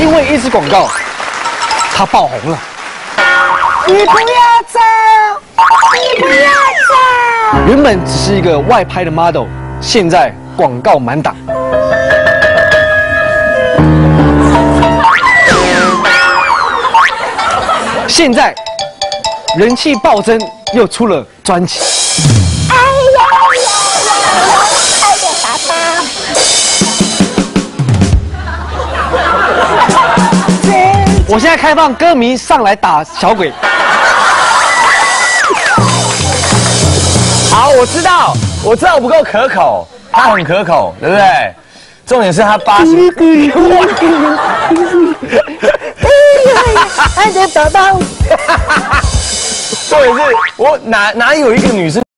因为一支广告，他爆红了。你不要走，你不要走。原本只是一个外拍的 model，现在广告满档。现在人气暴增，又出了专辑。我现在开放歌迷上来打小鬼。好，我知道，我知道我不够可口，他很可口，对不对？重点是他八十。重点是我哪哪有一个女生？